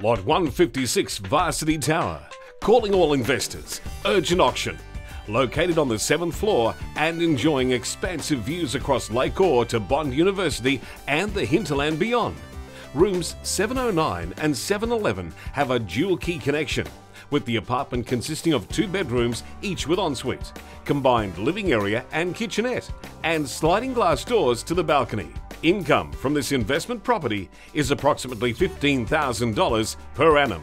Lot 156 Varsity Tower. Calling all investors. Urgent auction. Located on the seventh floor and enjoying expansive views across Lake Orr to Bond University and the hinterland beyond. Rooms 709 and 711 have a dual key connection, with the apartment consisting of two bedrooms, each with ensuite, combined living area and kitchenette, and sliding glass doors to the balcony. Income from this investment property is approximately $15,000 per annum.